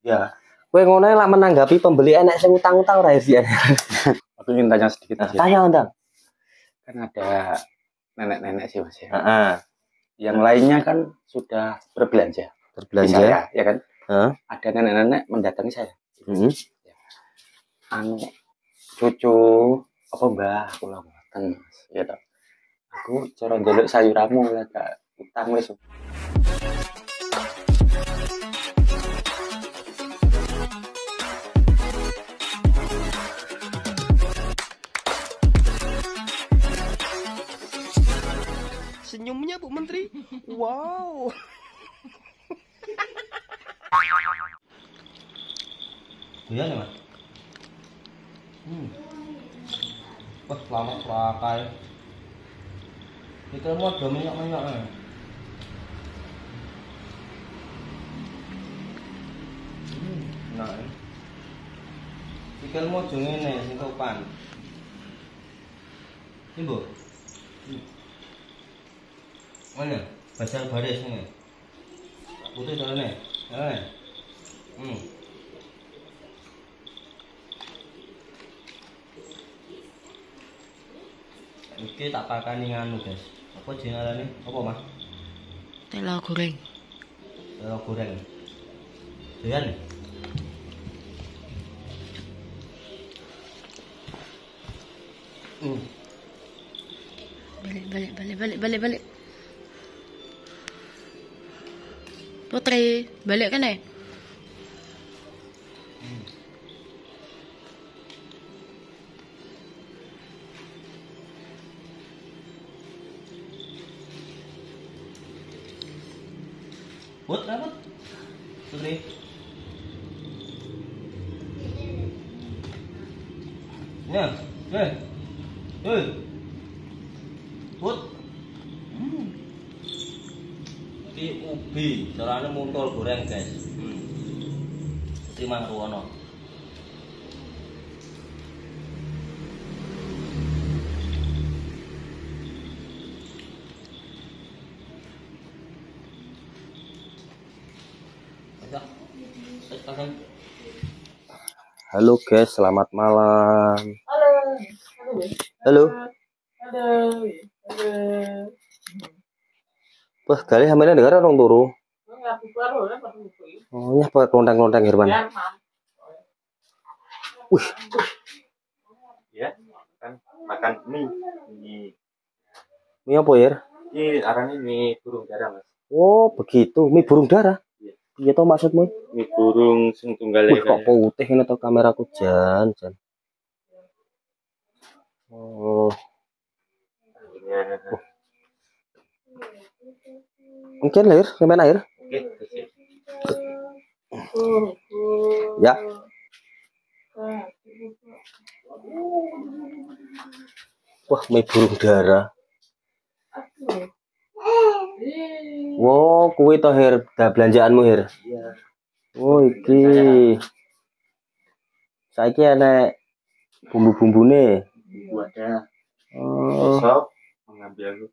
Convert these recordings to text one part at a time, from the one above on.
Ya, Kowe ngono lah menanggapi pembeli enek sing utang-utang ora ya? aku ingin tanya sedikit aja. Tanya undang. Kan ada nenek-nenek sih mas ya. Heeh. Yang lainnya kan sudah berbelanja. Berbelanja. saya, ya kan? Heeh. Ada nenek-nenek mendatangi saya. Heeh. Anu, cucu, apa mbah, aku lah mboten, mas. Ya toh. Aku cara njaluk sayuramu lah gak utang wis. Senyumnya Bu Menteri. Wow. Iya nih, Mas. Hmm. Wah, selamat pakai. Kita mau ada minyak-minyak nih. Hmm, nah. Ikan mau jeng ini sing topan. Ini, Bu. Hmm. Mana? Pasang baris ini. Putih sana nih. Eh. Hmm. Iki tak pakani nganu, guys. Apa jenengane? Apa, Mas? Tela goreng. Telo goreng. Doyan. Hmm. Balik, balik, balik, balik, balik, balik. Putri, balik kan ya? Put, apa? Putri. Ya, eh. Eh. Put. Hmm. Iki carane muntul goreng, guys. Hmm. Putri Mangruwono. Pasang. Halo guys, selamat malam. Halo. Halo. Halo. Wah, kali hamilnya dengar orang turu. Oh, ya pakai kelontang-kelontang Herman. Ya, Mam. Ya, kan makan mie. Mie, Ini apa ya? ini arahnya mie burung dara mas. Oh, begitu. Mie burung darah. Iya. Iya toh maksudmu? Mie burung sing tunggal Wih, kok putih ini tuh kameraku jan, jan. Oh, mungkin lahir, sampai air. Wah, mie burung. Ih, Wow, kuwi toh Her, belanjaanmu Her. Iya. Oh, iki. Saiki enek bumbu-bumbune. Ibu ada Oh, besok mengambil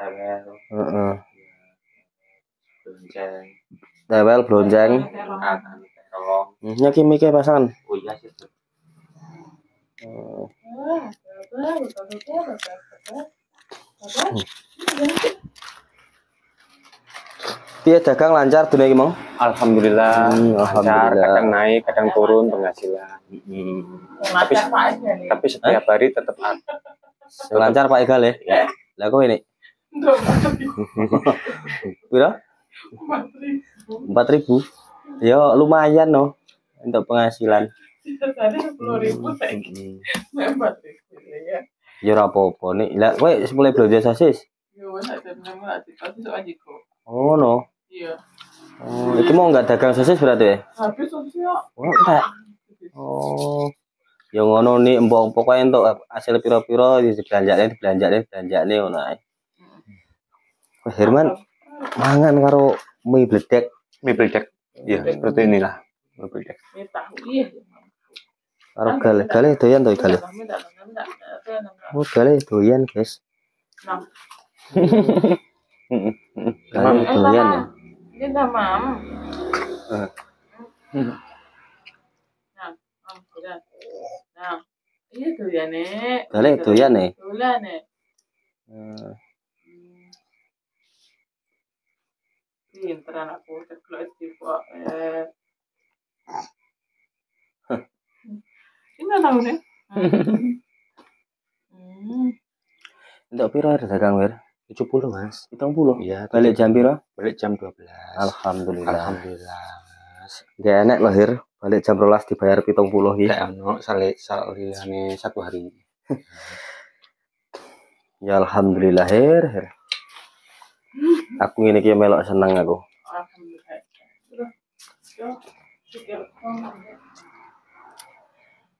tewel, heeh. lonceng, Tewel blonjeng. Hmm, Nyaki mike. Oh iya sih. Piye dagang lancar dunia iki, Mang? Alhamdulillah, Hmm, lancar, alhamdulillah. kadang naik, kadang turun penghasilan. Tapi Pak ini. Tapi setiap hari tetap lancar Pak Egal ya. Ya. Lah kok ini Untuk pira? Menteri. 4000. Ya lumayan no untuk penghasilan. Tadi sepuluh ribu, saya empat ribu. Ya. Ya ora apa-apa nih. Lah kowe wis mulai belanja sosis. Ya, wes ada nama lah, soal jiko. Oh no. Iya. Oh, iki mau nggak dagang sosis berarti ya? Habis sosial. Oh, enggak. Oh. Ya ngono nih empok pokoknya untuk hasil piro-piro dibelanjane dibelanjane dibelanjane ngono ae. Wah, Herman mangan karo mie bledek. Mie bledek. Ya, seperti inilah. Mie bledek. Ini tahu, iya. Arab kali kali itu yang tuh kali. Oh kali itu yang guys. Kali itu yang. Ini tamam. Kali itu ya nih. Eh. Pinter anakku, terkeluar eh. tipe. Ini tahu nih. Hmm. Untuk piro dagang wir? 70 mas 70. iya Balik jam piro? balik jam 12 Alhamdulillah. Alhamdulillah mas Gak enak lahir. Balik jam 12 dibayar 70 iki. kayak ono sale salihane satu hari Ya alhamdulillah her. her. Aku ngene iki melok seneng aku. Alhamdulillah. Terus, yo, pikir, oh,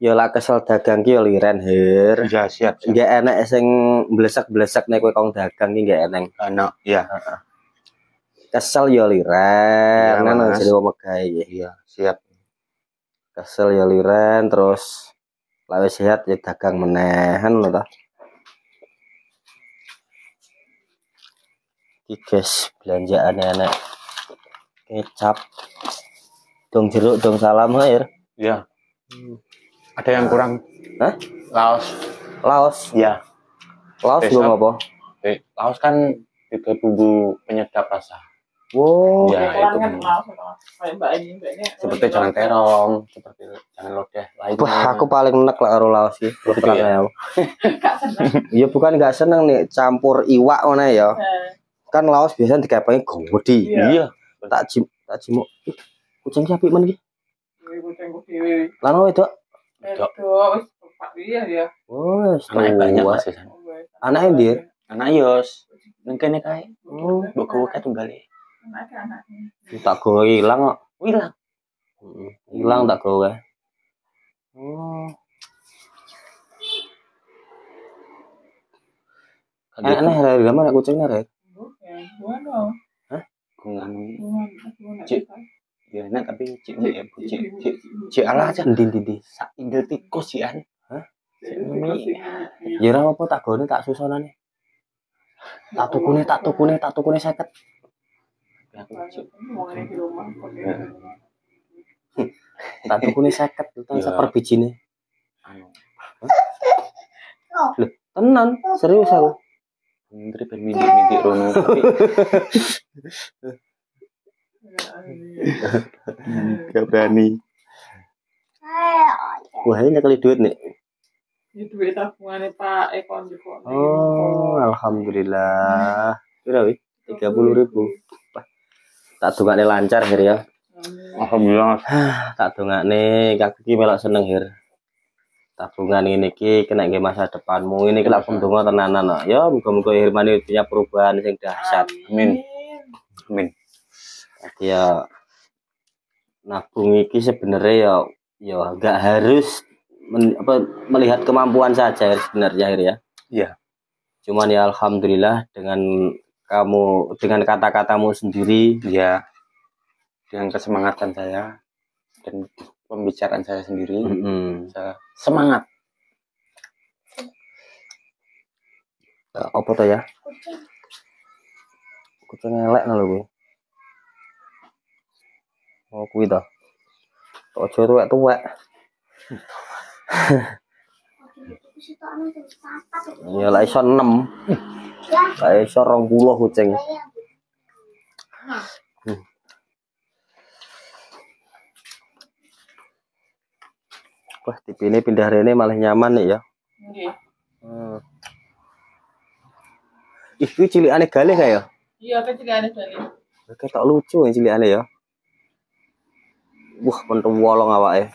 Ya lah kesel dagang ki ya liren her. ya siap siap Gak enak sing blesek-blesek nek kowe kong dagang ki gak enak. anak ya Kesel ya liren. Iya, Mas. jadi wong megah iki. iya siap Kesel ya liren terus lawe sehat ya dagang menehan lho ta. Iki guys, belanjaan enak. Kecap. Dong jeruk, dong salam her. ya ada yang kurang Hah? laos Laos. ya Laos Besok. belum apa? eh, laos kan juga bumbu penyedap rasa Wow. Ya, itu kan maaf sama kayak mbak ini mbaknya seperti jangan terong seperti jangan lodeh lainnya Wah, aku paling enak lah karo laos sih. Gitu terang ya? ya. gak seneng Ya bukan nggak seneng nih campur iwak mana ya. Kan laos biasanya dikapengi gowedi. Iya. iya Tak jim tak jimuk. Ih, Kucing siapa iki? dewe kucing dewe Lanang wedok. dia dia Wes, anaknya banyak sana. Anaknya ndi? anak yos mungkin kayak Oh, mbok kowe kae tunggal anaknya tak gowe ilang kok. hilang Heeh. Hilang tak gowe. Oh. Eh, aneh dari mana kucingnya rek? bukan bukan Cik. ya enak tapi cik ini ya bu cik cik cik alah aja Ndi ndi ndi. sak indel tikus sih an Ya ora apa tak gone tak susonane. Tak tukune tak tukune tak tukune 50. aku cik mau ini di rumah kok dia di rumah. Tak tukune 50 utang Ya. seper bijine. anu Tenan, serius aku. menteri ben mindik-mindik rono tapi gak berani Wah, ini kali duit nih. Ini duit tabungannya Pak Ekon di kok. Oh, alhamdulillah. Pira wi? 30 ribu. Tak dongakne lancar Hir ya. alhamdulillah Tak dongakne kaki ki melok seneng Hir. Tabungan ini ki kena nggih masa depanmu. Ini kena pendonga tenanan. no. Ya muga-muga Hirmani punya perubahan sing dahsyat. amin amin Jadi ya nabung iki sebenarnya ya ya nggak harus men- apa, melihat kemampuan saja sebenarnya ya. Iya. Cuman ya alhamdulillah dengan kamu dengan kata-katamu sendiri ya dengan kesemangatan saya dan pembicaraan saya sendiri mm, saya semangat apa tuh ya? Kucing elek lho kuwi. Oh kuwi to. Ojo tuwek-tuwek. Ya lah iso 6. Lah iso 20 kucing. Hmm. Wah, TV ini pindah rene malah nyaman nih ya. Nggih. Hmm. Ih, kuwi cilikane galih kayak ya. Iya, kecil ada tadi. Ketok lucu ya cilikane ya. Wah, pentu wolong awake.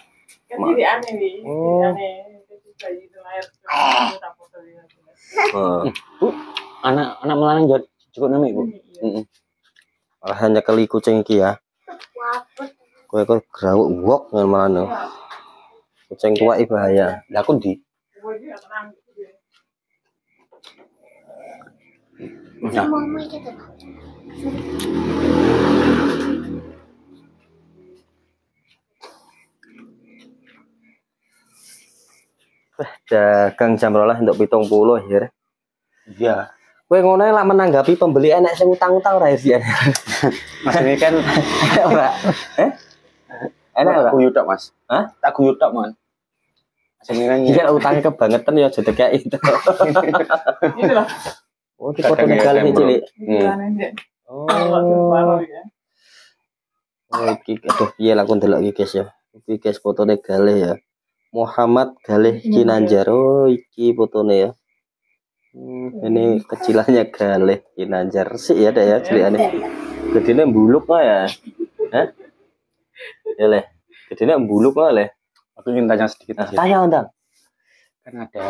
Kecil aneh nih. Oh. Aneh. Kecil bayi itu lahir. Takut tadi. Heeh. anak anak melanang juga cukup nama ibu Iya. Malah hanya keli kucing iki ya. Kowe kok grawuk wok ngan mana. Kucing tua iki bahaya. lah aku di nah, Dagang jam rolas untuk pitung puluh ya. ya Kowe ngono ae lah menanggapi pembeli enek sing utang-utang ora ya. mas ini kan Ora. Enak tak ora? tok, Mas. Hah? Tak guyu tok, Mas. Senengan Iya utangnya kebangetan ya jadi kayak itu. Ini. Oh, di foto negara nih cilik. Pikirannya dia. Oh. Ya. Oh, iki aduh piye lah aku ndelok iki guys ya. Iki guys fotone Galih ya. Muhammad Galih Kinanjar. Oh, iki fotone ya. Hmm, ini kecilannya Galih Kinanjar sih ya deh ya cilikane. Gedene mbuluk kok ya. Hah? Ya leh. Gedene mbuluk kok leh. Aku ingin tanya sedikit Nah, Mas. ya. tanya undang. Kan ada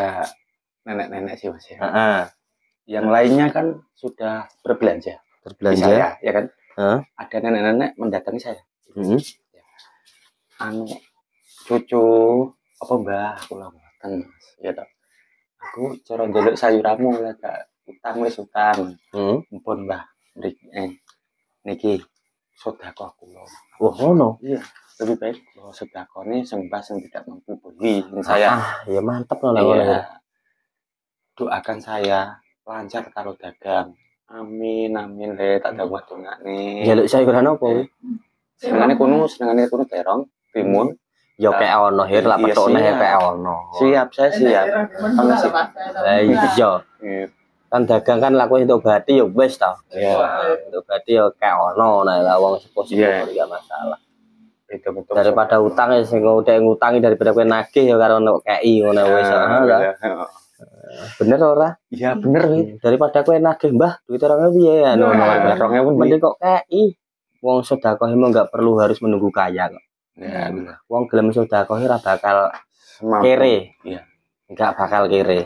nenek-nenek sih, Mas ya. Heeh. Yang lainnya kan sudah berbelanja. Berbelanja. saya, ya kan? Hah? Ada nenek-nenek mendatangi saya. Heeh. Anu cucu apa mbah aku mboten, Mas. Ya toh. Aku cara njaluk sayuramu lah gak utang wis utang. Heeh. Mumpun mbah mriki eh, niki sedekah kula. Wah, ngono. Iya, lebih baik kalau sedekah ini sembah yang tidak mampu beli Ini saya. Ah, ya mantep loh. Iya. Doakan saya lancar kalau dagang. Amin, amin le tak ada waktu nih. Jaluk sayuran apa? Senengane kuno, senengane kuno terong, timun. Ya kayak ono hir lah Iya, petone siap. kayak ono. Siap, saya siap. Mana sih? Lah iya. Iya. Kan dagang kan laku untuk bati ya wis ta. Iya. Untuk bati ya kayak ono nah lah wong Iya. enggak masalah. Itu betul. Daripada utang ya sing udah ngutangi daripada kowe nagih ya karo ono kei ngono wis. Ah, lah. Bener ora? Iya, bener wi. Daripada kowe nagih, Mbah, duit orangnya piye ya ngono. Barongnya pun Mending kok kei. Wong sedekah emang enggak perlu harus menunggu kaya kok. Ya, bener. Wong gelem sedekah ora bakal Mampu. kere. Iya. Enggak bakal kere.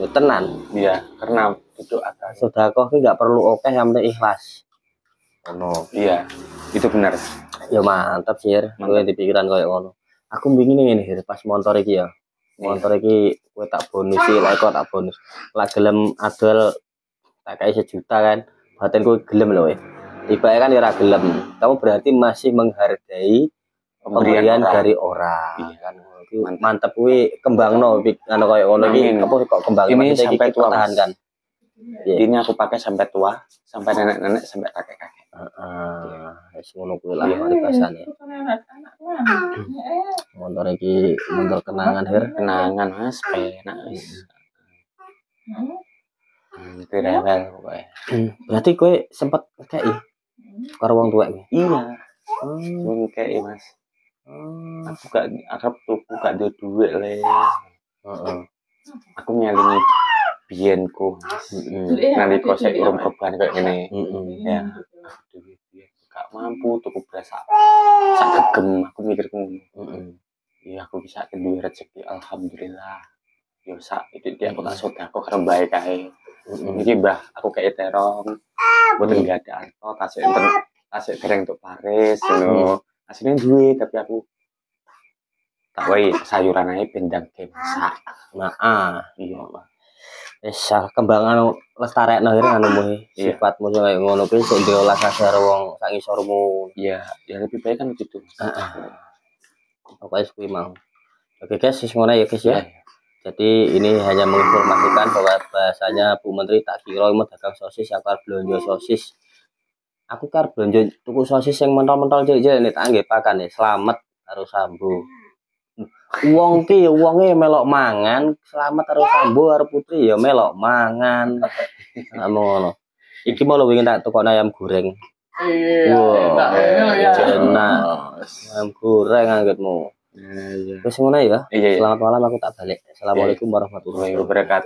Ya tenan. Iya, karena itu akan. Sedekah ki enggak perlu oke yang penting ikhlas. Ono. Iya, itu benar. Ya mantap sih. Kowe di pikiran koyo ngono. Aku bingung Hir, pas motor iki ya. Motor iki kowe tak bonus sih, lek kok tak bonus. Lah gelem adol tak kayak sejuta kan. Batin kowe gelem lho, weh. Tiba kan ya ora gelem. Kamu berarti masih menghargai pemberian orang. dari orang. Iya. Kan Mantap. mantep kuwi kembangno pik anu koyo ngono iki apa kok kembang Ini sampai tua, pertahankan. Iya. Ini aku pakai sampai tua, sampai nenek-nenek, sampai kakek-kakek. Heeh. Wis ngono kuwi lah Iya. paribasane. Motor iki motor kenangan Hir. Kenangan mas, penak mas. Hmm, pokoknya. Berarti kowe sempet kei karo wong tuwek. Iya, cuma kayak mas. Oh. Aku gak, aku tuku gak ada duit le. Heeh. Aku nyalingi biyenku. Heeh. Nanti kok saya urung perubahan kayak gini. Heeh. Ya, aku duit biyen gak mampu tuku beras sak gegem. Aku mikir ngono. Heeh. Iya, aku bisa kedua rezeki. Alhamdulillah. Yo sak itu dia aku tak soda aku karena baik kae. Ini mbah, aku kayak terong. Boten gak ada anto, tasik tasik goreng untuk Paris, ngono. Aslinya duit, tapi aku tak wae sayuran aja bendang ke masak. Nah, ah, Iya, Pak. wis ah, kembang anu lestarekno Hir anu mu Iya. sifatmu sing kaya ngono kuwi sik diolah sadar wong sak ngisormu. Iya, ya lebih baik kan gitu. Mas. Heeh. Pokoknya kuwi mau. Oke guys, wis ngono ya guys ya. Iya. Jadi ini hanya menginformasikan bahwa bahasanya Bu Menteri tak kira mau dagang sosis arep belanja sosis. Aku kan belanja tuku sosis yang mentol-mentol jek-jek ini tak nggih pakan ya. Selamat karo sambo. Wong ki ya wonge melok mangan, selamat karo sambo karo putri ya melok mangan. Nah, ngono. Iki mau wingi tak tukokno ayam goreng. Iya, Wah, enak ya. enak. Ayam goreng anggitmu. Iya, iya. Terus ngono ya. Iya, iya. Selamat malam aku tak balik. Assalamualaikum warahmatullahi Wabarakatuh.